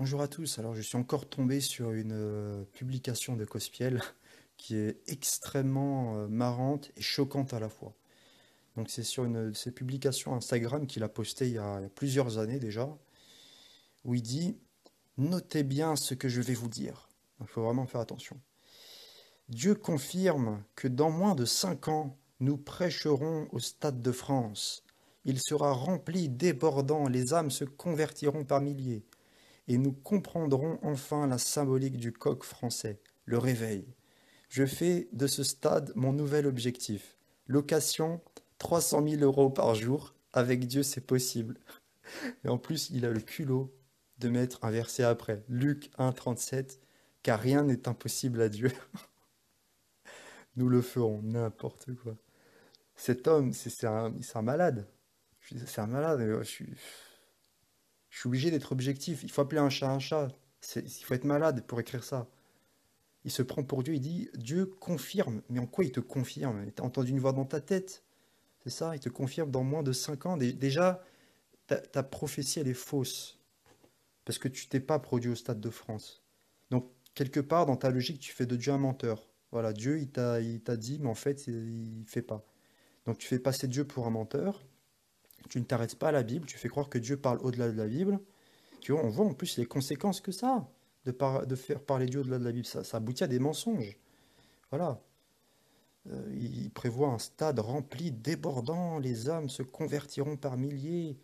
Bonjour à tous. Alors, je suis encore tombé sur une euh, publication de Cospiel qui est extrêmement euh, marrante et choquante à la fois. Donc, c'est sur une ses publications Instagram qu'il a posté il y a plusieurs années déjà, où il dit Notez bien ce que je vais vous dire. Il faut vraiment faire attention. Dieu confirme que dans moins de cinq ans, nous prêcherons au Stade de France. Il sera rempli, débordant, les âmes se convertiront par milliers et nous comprendrons enfin la symbolique du coq français, le réveil. Je fais de ce stade mon nouvel objectif. Location 300 000 euros par jour. Avec Dieu, c'est possible. Et en plus, il a le culot de mettre un verset après. Luc 1, 37. Car rien n'est impossible à Dieu. Nous le ferons, n'importe quoi. Cet homme, c'est un, un malade. C'est un malade. Je suis je suis obligé d'être objectif. Il faut appeler un chat un chat. Il faut être malade pour écrire ça. Il se prend pour Dieu, il dit Dieu confirme. Mais en quoi il te confirme? Tu as entendu une voix dans ta tête C'est ça? Il te confirme dans moins de 5 ans. Déjà, ta, prophétie, elle est fausse. Parce que tu t'es pas produit au Stade de France. Donc, quelque part, dans ta logique, tu fais de Dieu un menteur. Voilà, Dieu, il t'a dit, mais en fait, il ne fait pas. Donc, tu fais passer Dieu pour un menteur tu ne t'arrêtes pas à la Bible, tu fais croire que Dieu parle au-delà de la Bible. Tu vois, on voit en plus les conséquences que ça de, faire parler Dieu au-delà de la Bible. Ça, aboutit à des mensonges. Voilà. Euh, il prévoit un stade rempli, débordant, les âmes se convertiront par milliers.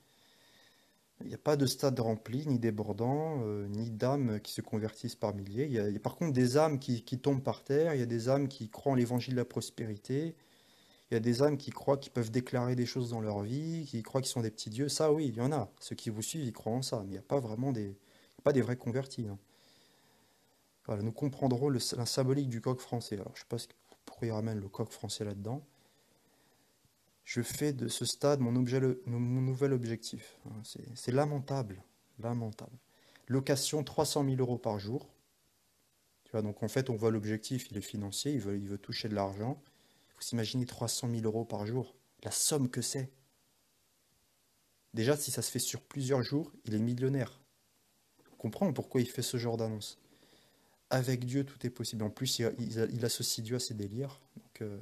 Il n'y a pas de stade rempli, ni débordant, euh, ni d'âmes qui se convertissent par milliers. Il y, a, par contre des âmes qui, tombent par terre, il y a des âmes qui croient en l'évangile de la prospérité, il y a des âmes qui croient qu'ils peuvent déclarer des choses dans leur vie, qui croient qu'ils sont des petits dieux. Ça, oui, il y en a. Ceux qui vous suivent, ils croient en ça. Mais il n'y a pas vraiment des, pas des vrais convertis. Hein. Voilà, nous comprendrons le, la symbolique du coq français. Alors, je ne sais pas pourquoi il ramène le coq français là-dedans. Je fais de ce stade mon, mon nouvel objectif. Hein. C'est lamentable. Lamentable. Location 300 000 euros par jour. Tu vois, donc en fait, on voit l'objectif, il est financier, il veut toucher de l'argent. Vous imaginez 300 000 euros par jour, la somme que c'est. Déjà, si ça se fait sur plusieurs jours, il est millionnaire. On comprend pourquoi il fait ce genre d'annonce. Avec Dieu, tout est possible. En plus, il, associe Dieu à ses délires. Euh,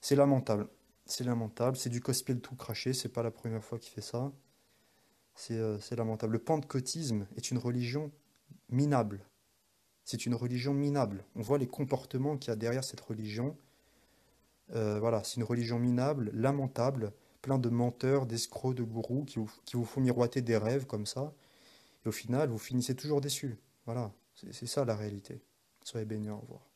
c'est lamentable. C'est lamentable. C'est du gospel tout craché. C'est pas la première fois qu'il fait ça. Euh, c'est lamentable. Le pentecôtisme est une religion minable. C'est une religion minable. On voit les comportements qu'il y a derrière cette religion. Euh, voilà, c'est une religion minable, lamentable, plein de menteurs, d'escrocs, de gourous qui vous, qui vous font miroiter des rêves comme ça. Et au final, vous finissez toujours déçus. Voilà, c'est ça la réalité. Soyez bénis, au revoir.